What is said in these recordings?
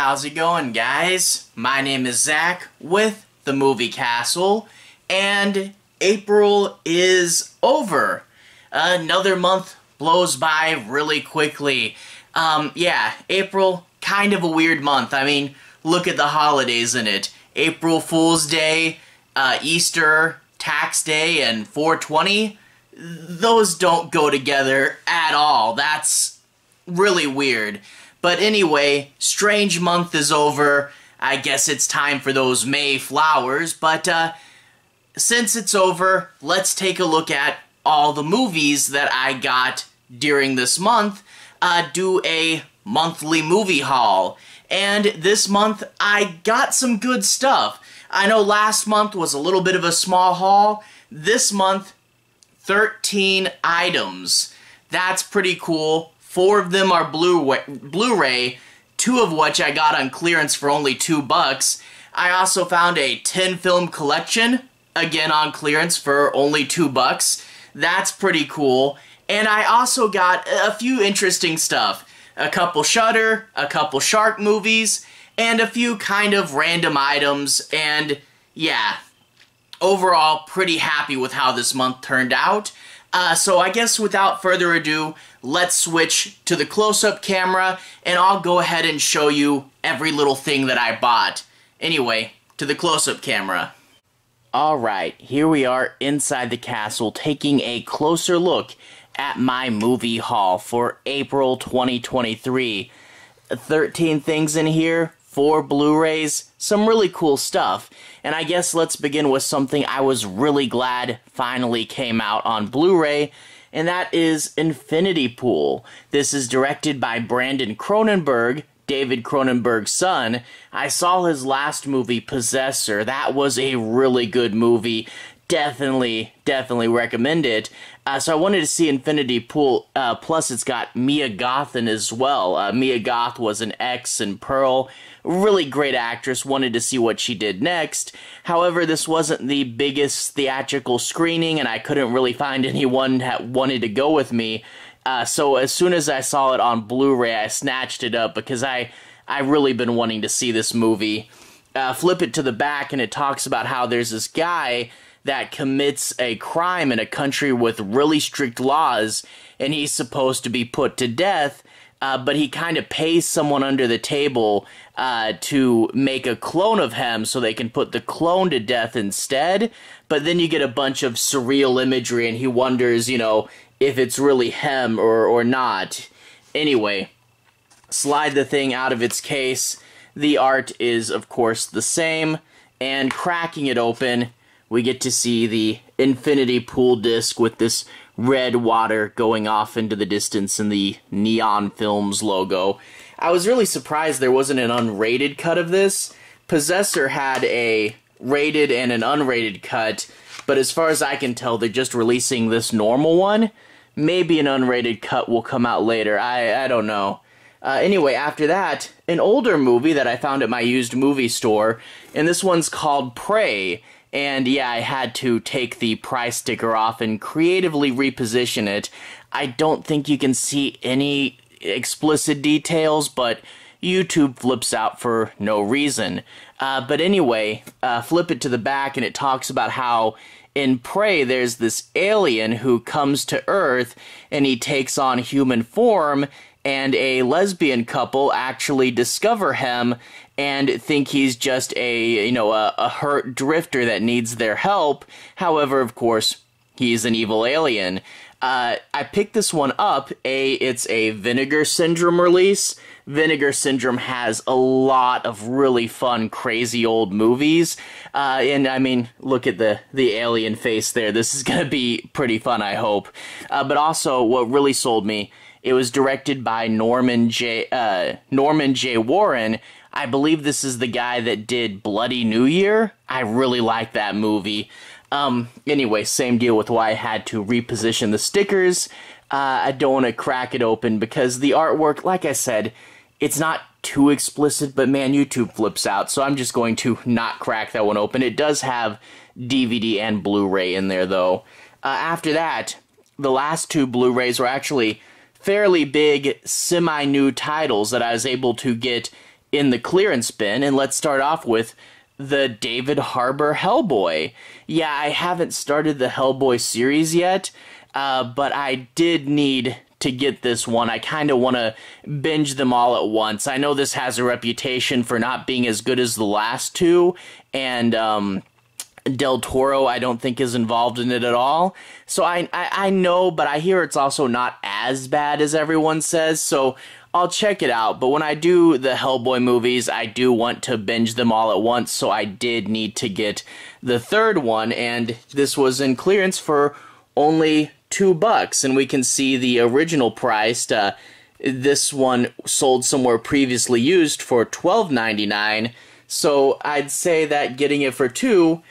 How's it going, guys? My name is Zach with the Movie Castle, and April is over. Another month blows by really quickly. Um, yeah, April, kind of a weird month. I mean, look at the holidays in it. April Fool's Day, uh, Easter, Tax Day, and 420. Those don't go together at all. That's really weird. But anyway, strange month is over. I guess it's time for those May flowers, but uh, since it's over, let's take a look at all the movies that I got during this month. Uh, do a monthly movie haul. And this month, I got some good stuff. I know last month was a little bit of a small haul. This month, 13 items. That's pretty cool. Four of them are Blu-ray, two of which I got on clearance for only two bucks. I also found a 10 film collection, again on clearance for only two bucks. That's pretty cool. And I also got a few interesting stuff. A couple Shudder, a couple Shark movies, and a few kind of random items, and yeah, overall pretty happy with how this month turned out. Uh, so I guess without further ado, let's switch to the close-up camera and I'll go ahead and show you every little thing that I bought. Anyway, to the close-up camera. Alright, here we are inside the castle taking a closer look at my movie haul for April 2023. 13 things in here, four Blu-rays, some really cool stuff. And I guess let's begin with something I was really glad finally came out on Blu-ray, and that is Infinity Pool. This is directed by Brandon Cronenberg, David Cronenberg's son. I saw his last movie, Possessor. That was a really good movie definitely, definitely recommend it. Uh, so I wanted to see Infinity Pool. Uh, plus, it's got Mia Goth in as well. Uh, Mia Goth was an X in Pearl. Really great actress. Wanted to see what she did next. However, this wasn't the biggest theatrical screening, and I couldn't really find anyone that wanted to go with me. Uh, so as soon as I saw it on Blu-ray, I snatched it up because I I really been wanting to see this movie. Uh, flip it to the back, and it talks about how there's this guy that commits a crime in a country with really strict laws and he's supposed to be put to death. Uh, but he kind of pays someone under the table uh, to make a clone of him so they can put the clone to death instead. But then you get a bunch of surreal imagery, and he wonders, you know, if it's really him or, or not. Anyway, slide the thing out of its case. The art is, of course, the same, and cracking it open, we get to see the infinity pool disc with this red water going off into the distance and the Neon Films logo. I was really surprised there wasn't an unrated cut of this. Possessor had a rated and an unrated cut, but as far as I can tell, they're just releasing this normal one. Maybe an unrated cut will come out later. I, I don't know. Uh, anyway, after that, an older movie that I found at my used movie store, and this one's called Prey. And yeah, I had to take the price sticker off and creatively reposition it. I don't think you can see any explicit details, but YouTube flips out for no reason. Uh, but anyway, uh, flip it to the back and it talks about how in Prey there's this alien who comes to Earth and he takes on human form and a lesbian couple actually discover him and think he's just a you know a, a hurt drifter that needs their help. However, of course, he's an evil alien. Uh, I picked this one up. A, it's a Vinegar Syndrome release. Vinegar Syndrome has a lot of really fun, crazy old movies. Uh, and I mean, look at the the alien face there. This is gonna be pretty fun, I hope. Uh, but also, what really sold me, it was directed by Norman J. Uh, Norman J. Warren, I believe this is the guy that did Bloody New Year. I really like that movie. Um, anyway, same deal with why I had to reposition the stickers. Uh, I don't want to crack it open because the artwork, like I said, it's not too explicit, but man, YouTube flips out, so I'm just going to not crack that one open. It does have DVD and Blu-ray in there, though. Uh, after that, the last two Blu-rays were actually fairly big, semi-new titles that I was able to get in the clearance bin, and let's start off with the David Harbour Hellboy. Yeah, I haven't started the Hellboy series yet, uh, but I did need to get this one. I kind of want to binge them all at once. I know this has a reputation for not being as good as the last two, and um, Del Toro, I don't think, is involved in it at all. So I, I, I know, but I hear it's also not as bad as everyone says. So I'll check it out. But when I do the Hellboy movies, I do want to binge them all at once. So I did need to get the third one, and this was in clearance for only two bucks. And we can see the original price. Uh, this one sold somewhere previously used for twelve ninety nine. So I'd say that getting it for two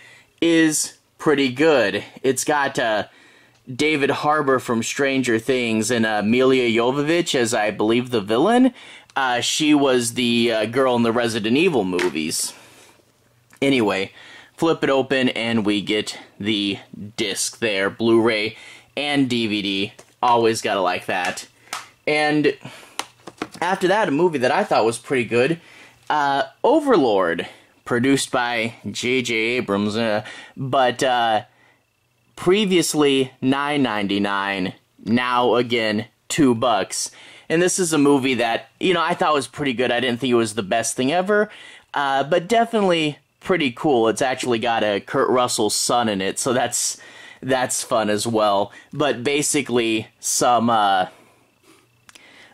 is pretty good. It's got uh, David Harbour from Stranger Things and uh, Milla Jovovich as I believe the villain. Uh, she was the uh, girl in the Resident Evil movies. Anyway, flip it open and we get the disc there, Blu-ray and DVD. Always gotta like that. And after that, a movie that I thought was pretty good, uh, Overlord produced by J.J. Abrams, uh, but uh, previously nine ninety nine, now again two bucks. And this is a movie that you know I thought was pretty good. I didn't think it was the best thing ever, uh, but definitely pretty cool. It's actually got a Kurt Russell son in it, so that's that's fun as well. But basically, some uh,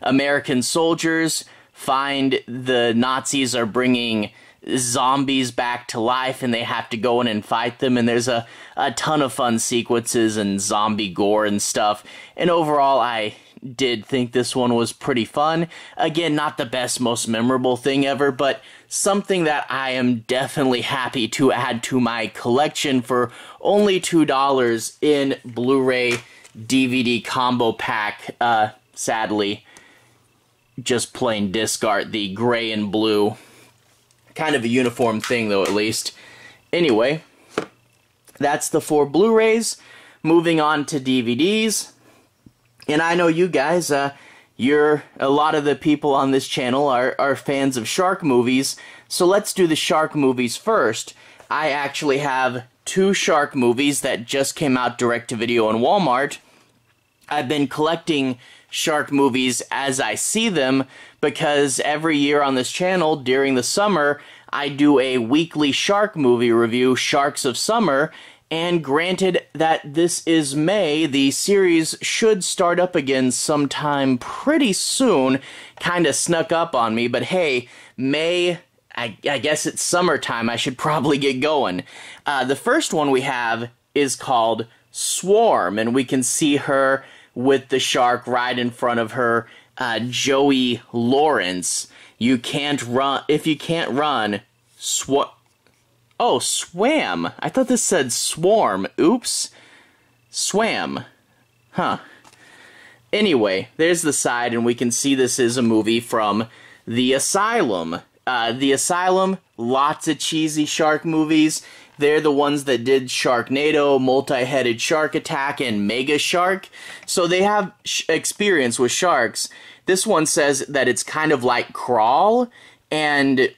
American soldiers find the Nazis are bringing zombies back to life and they have to go in and fight them. And there's a, a ton of fun sequences and zombie gore and stuff. And overall i did think this one was pretty fun. Again not the best most memorable thing ever but something that i am definitely happy to add to my collection for only two dollars in blu-ray dvd combo pack uh sadly just plain disc art the gray and blue kind of a uniform thing, though, at least. Anyway, that's the four Blu-rays. Moving on to DVDs. And I know you guys, uh, you're, a lot of the people on this channel are, are fans of shark movies, so let's do the shark movies first. I actually have two shark movies that just came out direct to video on Walmart. I've been collecting shark movies as I see them because every year on this channel during the summer I do a weekly shark movie review, Sharks of Summer, and granted that this is May, the series should start up again sometime pretty soon. Kinda snuck up on me, but hey, May I, I, guess it's summertime. I should probably get going. Uh, the first one we have is called Swarm, and we can see her with the shark right in front of her. Uh, Joey Lawrence. You can't run. If you can't run, sw. Oh, swam. I thought this said swarm. Oops. Swam. Huh. Anyway, there's the side, and we can see this is a movie from The Asylum. Uh, the Asylum, lots of cheesy shark movies. They're the ones that did Sharknado, Multi-Headed Shark Attack, and Mega Shark. So they have experience with sharks. This one says that it's kind of like Crawl, and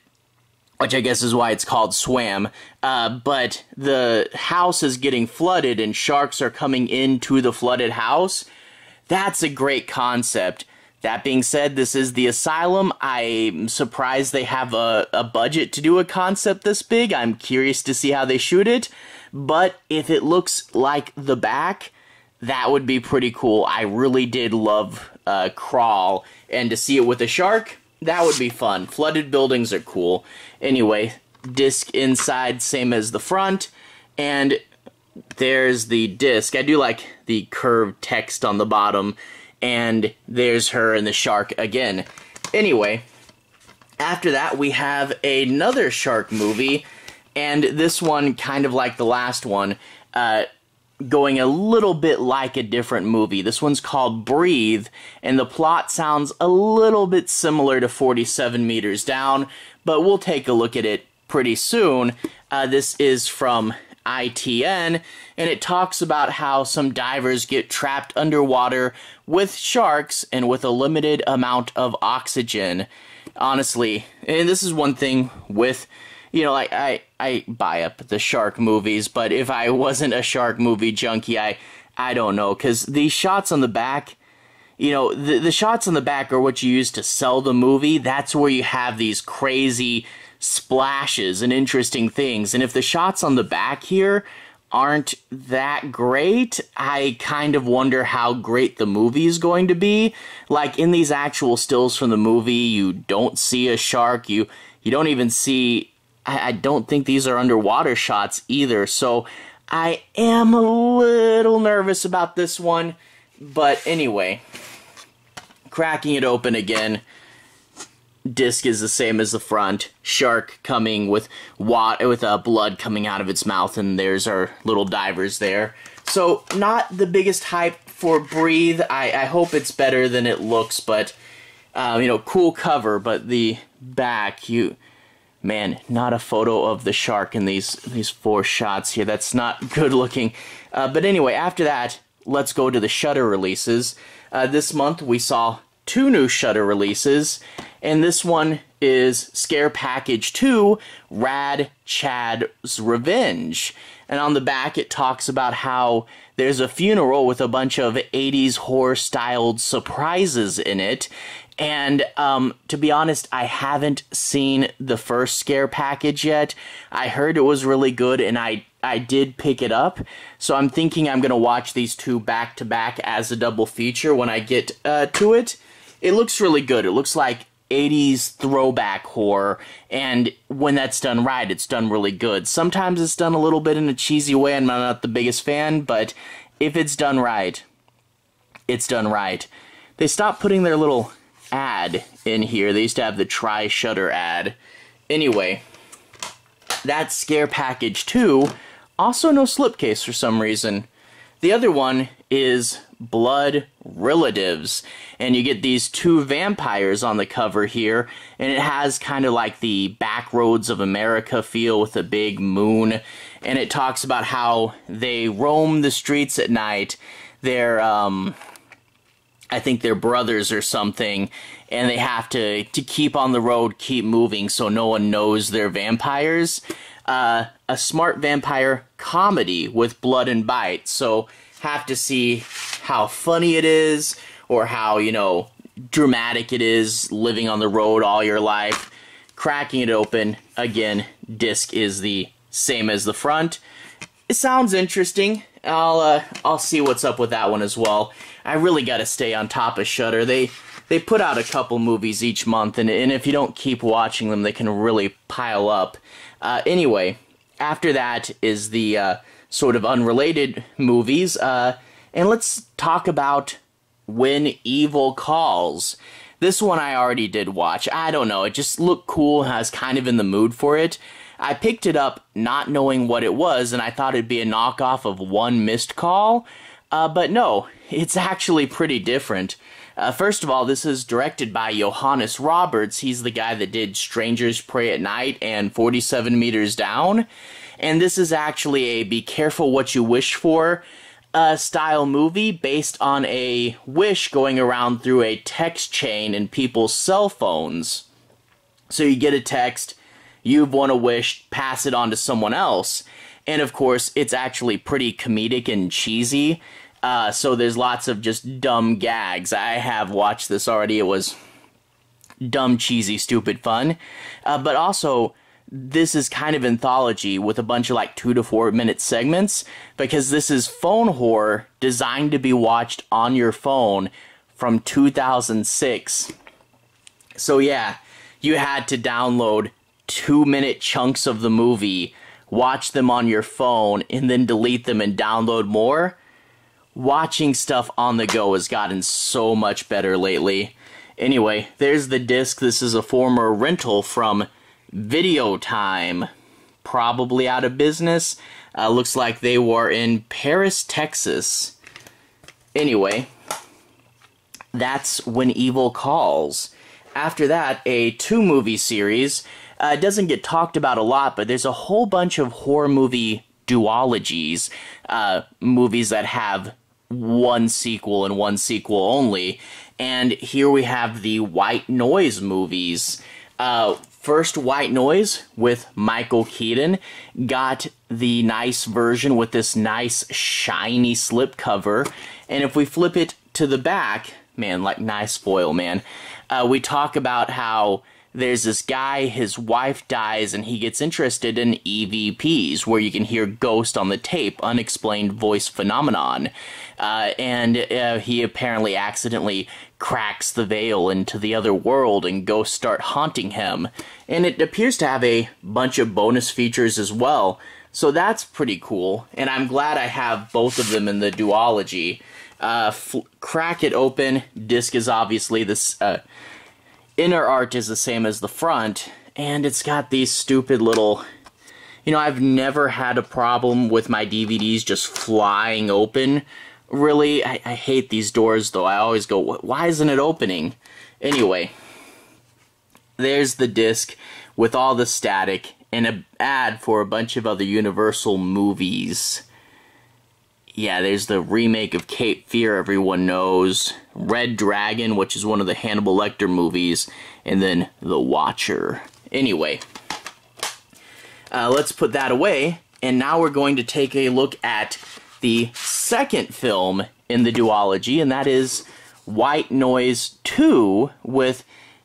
which I guess is why it's called Swam. Uh, but the house is getting flooded, and sharks are coming into the flooded house. That's a great concept. That being said, this is the asylum. I'm surprised they have a, a budget to do a concept this big. I'm curious to see how they shoot it. But if it looks like the back, that would be pretty cool. I really did love uh, Crawl, and to see it with a shark, that would be fun. Flooded buildings are cool. Anyway, disc inside, same as the front, and there's the disc. I do like the curved text on the bottom and there's her and the shark again. Anyway, after that we have another shark movie, and this one, kind of like the last one, uh, going a little bit like a different movie. This one's called Breathe, and the plot sounds a little bit similar to 47 Meters Down, but we'll take a look at it pretty soon. Uh, this is from ITN, and it talks about how some divers get trapped underwater with sharks and with a limited amount of oxygen. Honestly, and this is one thing with you know, like I I buy up the shark movies, but if I wasn't a shark movie junkie, I I don't know cuz these shots on the back you know, the, the shots on the back are what you use to sell the movie. That's where you have these crazy splashes and interesting things. And if the shots on the back here aren't that great, I kind of wonder how great the movie is going to be. Like in these actual stills from the movie, you don't see a shark. You you don't even see I, I don't think these are underwater shots either. So I am a little nervous about this one. But anyway, cracking it open again. Disc is the same as the front. Shark coming with wat with uh, blood coming out of its mouth, and there's our little divers there. So not the biggest hype for Breathe. I, I hope it's better than it looks, but um, you know, cool cover. But the back, you man, not a photo of the shark in these these four shots here. That's not good looking. Uh, but anyway, after that, let's go to the Shudder releases. Uh, this month we saw two new Shudder releases, and this one is Scare Package 2 Rad Chad's Revenge. And on the back, it talks about how there's a funeral with a bunch of 80s horror styled surprises in it. And um, to be honest, I haven't seen the first scare package yet. I heard it was really good, and I I did pick it up. So I'm thinking I'm gonna watch these two back to back as a double feature when I get uh, to it. It looks really good. It looks like 80s throwback horror, and when that's done right, it's done really good. Sometimes it's done a little bit in a cheesy way, and I'm not the biggest fan, but if it's done right, it's done right. They stopped putting their little ad in here. They used to have the try Shudder ad. Anyway, that Scare Package 2. Also no slipcase for some reason. The other one is Blood Relatives. And you get these two vampires on the cover here. And it has kind of like the backroads of America feel with a big moon. And it talks about how they roam the streets at night. They're, um, I think they're brothers or something, and they have to to keep on the road, keep moving, so no one knows they're vampires. Uh, a smart vampire comedy with blood and bite. So have to see how funny it is, or how you know dramatic it is living on the road all your life. Cracking it open again. Disc is the same as the front. It sounds interesting. I'll uh, I'll see what's up with that one as well. I really got to stay on top of Shudder. They they put out a couple movies each month, and, and if you don't keep watching them, they can really pile up. Uh, anyway, after that is the uh, sort of unrelated movies, uh, and let's talk about When Evil Calls. This one I already did watch. I don't know, it just looked cool, I was kind of in the mood for it. I picked it up not knowing what it was, and I thought it'd be a knockoff of One Missed Call. Uh, but no, it's actually pretty different. Uh, first of all, this is directed by Johannes Roberts. He's the guy that did Strangers Prey at Night and 47 Meters Down. And this is actually a Be Careful What You Wish For uh, style movie based on a wish going around through a text chain in people's cell phones. So you get a text, you've won a wish, pass it on to someone else. And of course, it's actually pretty comedic and cheesy. Uh, so there's lots of just dumb gags. I have watched this already. It was dumb, cheesy, stupid fun. Uh, but also, this is kind of anthology with a bunch of like two to four minute segments because this is phone horror designed to be watched on your phone from 2006. So, yeah, you had to download two minute chunks of the movie watch them on your phone, and then delete them and download more. Watching stuff on the go has gotten so much better lately. Anyway, there's the disc. This is a former rental from Video Time. Probably out of business. Uh, looks like they were in Paris, Texas. Anyway, that's When Evil Calls. After that, a two movie series uh, doesn't get talked about a lot, but there's a whole bunch of horror movie duologies, uh, movies that have one sequel and one sequel only. And here we have the White Noise movies. Uh, first, White Noise with Michael Keaton got the nice version with this nice shiny slipcover. And if we flip it to the back, man, like nice foil, man, uh, we talk about how there's this guy, his wife dies, and he gets interested in EVPs, where you can hear ghost on the tape, unexplained voice phenomenon. Uh, and uh, he apparently accidentally cracks the veil into the other world, and ghosts start haunting him. And it appears to have a bunch of bonus features as well. So that's pretty cool, and I'm glad I have both of them in the duology. Uh, crack it open. Disc is obviously this. Uh, inner art is the same as the front, and it's got these stupid little... You know, I've never had a problem with my DVDs just flying open. Really, I, I hate these doors, though. I always go, why isn't it opening? Anyway, there's the disc with all the static and an ad for a bunch of other Universal movies yeah, there's the remake of Cape Fear everyone knows, Red Dragon, which is one of the Hannibal Lecter movies, and then The Watcher. Anyway, uh, let's put that away, and now we're going to take a look at the second film in the duology, and that is White Noise 2 with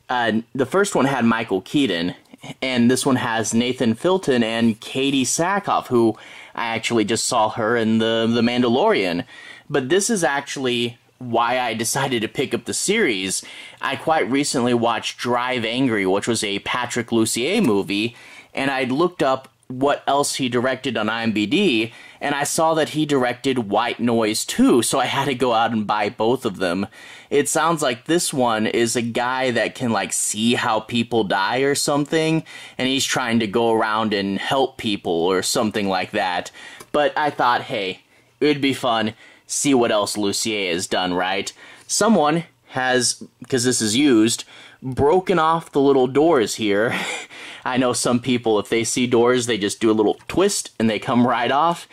uh, the first one had Michael Keaton, and this one has Nathan Fillion and Katee Sackhoff, who I actually just saw her in the the Mandalorian. But this is actually why I decided to pick up the series. I quite recently watched Drive Angry, which was a Patrick Lussier movie, and I looked up what else he directed on IMDb, and I saw that he directed White Noise too, so I had to go out and buy both of them. It sounds like this one is a guy that can like see how people die or something, and he's trying to go around and help people or something like that. But I thought, hey, it'd be fun, see what else Lussier has done, right? Someone has, because this is used, broken off the little doors here. I know some people, if they see doors, they just do a little twist and they come right off.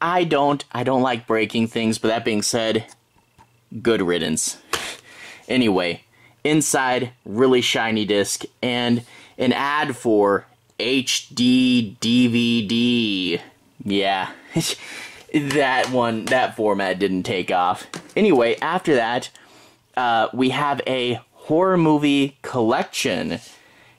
I don't. I don't like breaking things, but that being said, good riddance. anyway, inside, really shiny disc, and an ad for HD DVD. Yeah, that one, that format didn't take off. Anyway, after that, uh, we have a horror movie collection,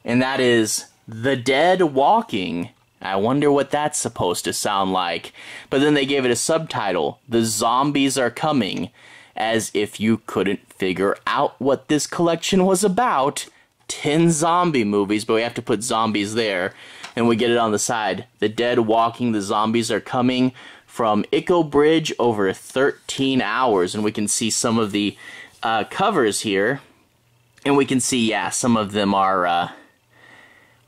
and that is The Dead Walking. I wonder what that's supposed to sound like. But then they gave it a subtitle The Zombies Are Coming, as if you couldn't figure out what this collection was about. 10 zombie movies, but we have to put zombies there. And we get it on the side. The Dead Walking, The Zombies Are Coming from Echo Bridge over 13 hours. And we can see some of the uh, covers here and we can see, yeah, some of them are uh,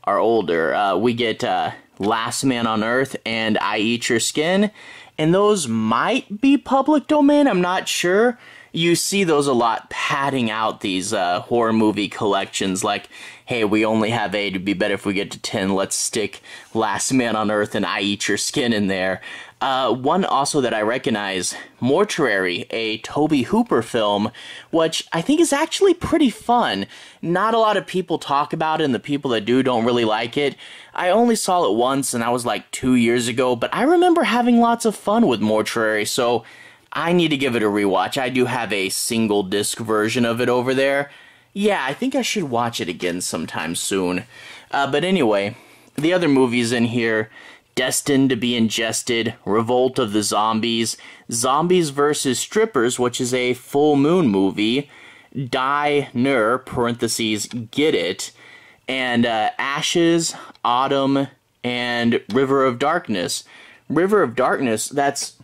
are older. Uh, we get uh, Last Man on Earth and I Eat Your Skin, and those might be public domain. I'm not sure. You see those a lot padding out these uh, horror movie collections, like, hey, we only have eight, it'd be better if we get to ten, let's stick Last Man on Earth and I Eat Your Skin in there. Uh, one also that I recognize, Mortuary, a Tobe Hooper film, which I think is actually pretty fun. Not a lot of people talk about it, and the people that do don't really like it. I only saw it once, and that was like two years ago, but I remember having lots of fun with Mortuary, so I need to give it a rewatch. I do have a single disc version of it over there. Yeah, I think I should watch it again sometime soon. Uh, but anyway, the other movies in here Destined to be Ingested, Revolt of the Zombies, Zombies vs. Strippers, which is a full moon movie, Die-ner, parentheses, Get It, and uh, Ashes, Autumn, and River of Darkness. River of Darkness, that's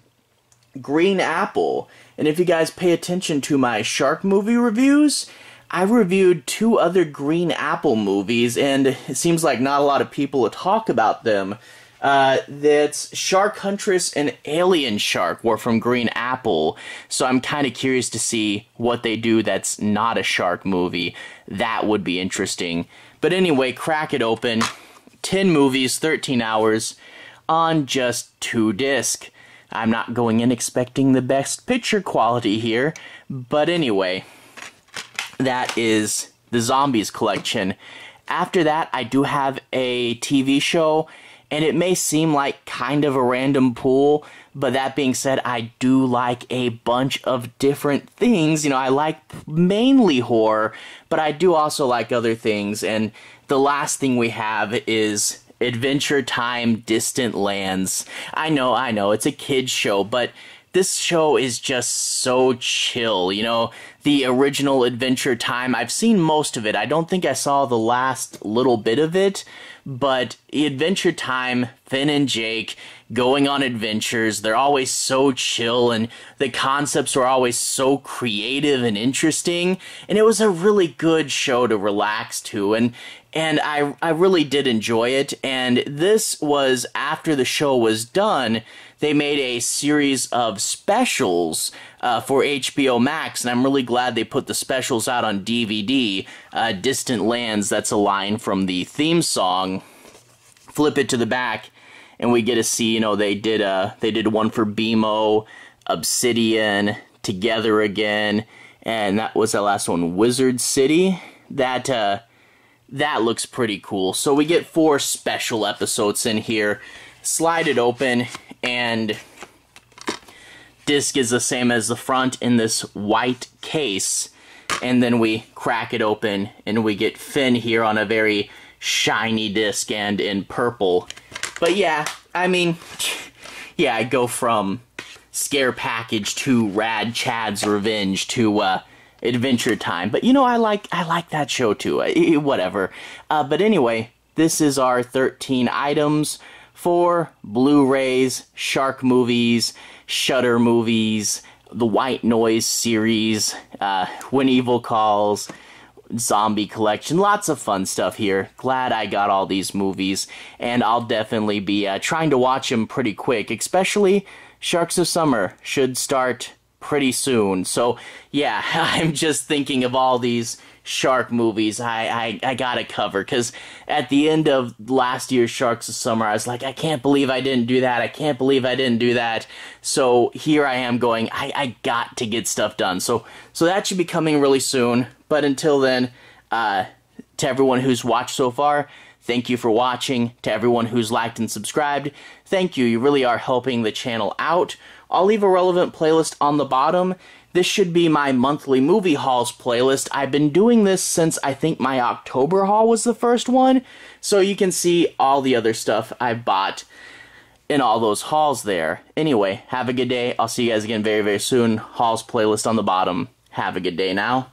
Green Apple. And if you guys pay attention to my shark movie reviews, I reviewed two other Green Apple movies, and it seems like not a lot of people talk about them. Uh, that's Shark Huntress and Alien Shark were from Green Apple, so I'm kind of curious to see what they do that's not a shark movie. That would be interesting. But anyway, crack it open. 10 movies, 13 hours. on just two disc. I'm not going in expecting the best picture quality here, but anyway, that is the Zombies collection. After that, I do have a TV show, and it may seem like kind of a random pool, but that being said, I do like a bunch of different things. You know, I like mainly horror, but I do also like other things, and the last thing we have is Adventure Time Distant Lands. I know, I know, it's a kid's show, but this show is just so chill. You know, the original Adventure Time, I've seen most of it. I don't think I saw the last little bit of it, but Adventure Time, Finn and Jake going on adventures, they're always so chill and the concepts are always so creative and interesting. And it was a really good show to relax to. And and I, I really did enjoy it. And this was after the show was done, they made a series of specials uh, for HBO Max, and I'm really glad they put the specials out on DVD. Uh, Distant Lands, that's a line from the theme song. Flip it to the back, and we get to see, you know, they did a uh, they did one for BMO, Obsidian, Together Again, and that was the last one, Wizard City. That uh, that looks pretty cool. So we get four special episodes in here. Slide it open and disc is the same as the front in this white case. And then we crack it open and we get Finn here on a very shiny disc and in purple. But yeah, I mean, yeah, I go from scare package to Rad Chad's Revenge to uh, Adventure Time. But you know, I like I like that show too. Whatever. Uh, but anyway, this is our 13 items for Blu-rays, Shark movies, Shudder movies, the White Noise series, uh, When Evil Calls, zombie collection. Lots of fun stuff here. Glad I got all these movies, and I'll definitely be uh, trying to watch them pretty quick, especially Sharks of Summer should start pretty soon. So yeah, I'm just thinking of all these shark movies I, I, I gotta cover because at the end of last year's Sharks of Summer, I was like, I can't believe I didn't do that. I can't believe I didn't do that. So here I am going, I, I got to get stuff done. So so that should be coming really soon. But until then, uh, to everyone who's watched so far, Thank you for watching. To everyone who's liked and subscribed, thank you. You really are helping the channel out. I'll leave a relevant playlist on the bottom. This should be my monthly movie hauls playlist. I've been doing this since I think my October haul was the first one, so you can see all the other stuff I bought in all those hauls there. Anyway, have a good day. I'll see you guys again very, very soon. Hauls playlist on the bottom. Have a good day now.